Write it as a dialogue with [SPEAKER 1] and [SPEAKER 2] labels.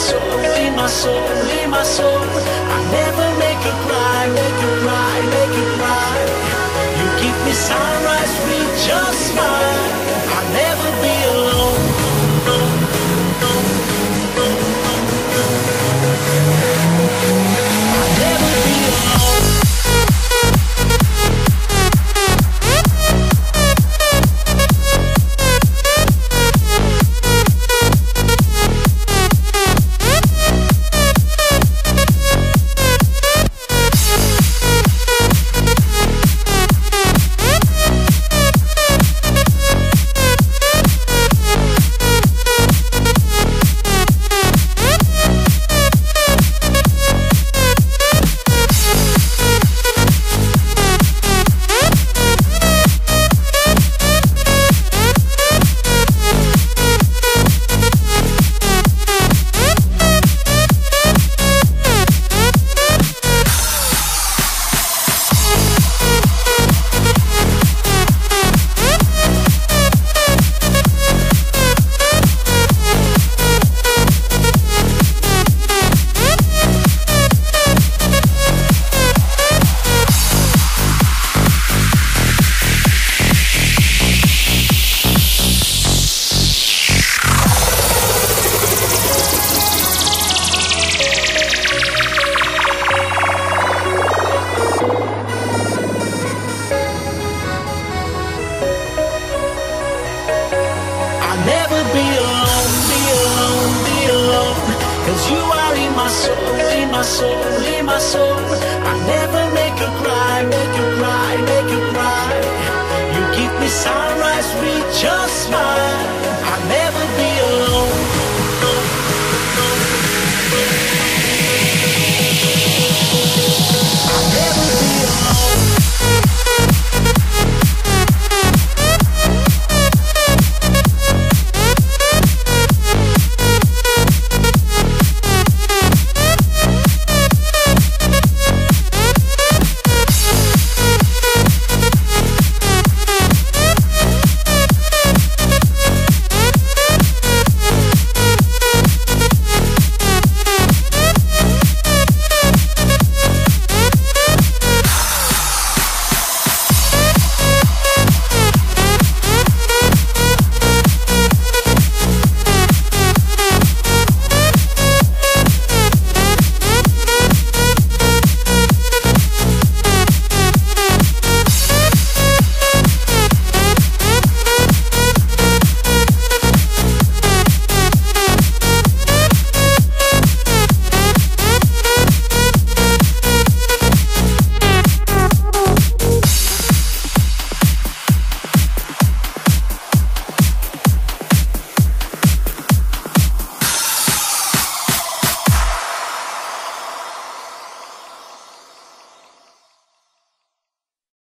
[SPEAKER 1] soul, in my soul, in my soul. I never make you cry, make you cry, make you cry. You keep me sunrise with just smile. I'll never never be alone, be alone, be alone. Cause you are in my soul, in my soul, in my soul. I'll never make you cry, make you cry, make you cry. You give me sunrise with your smile.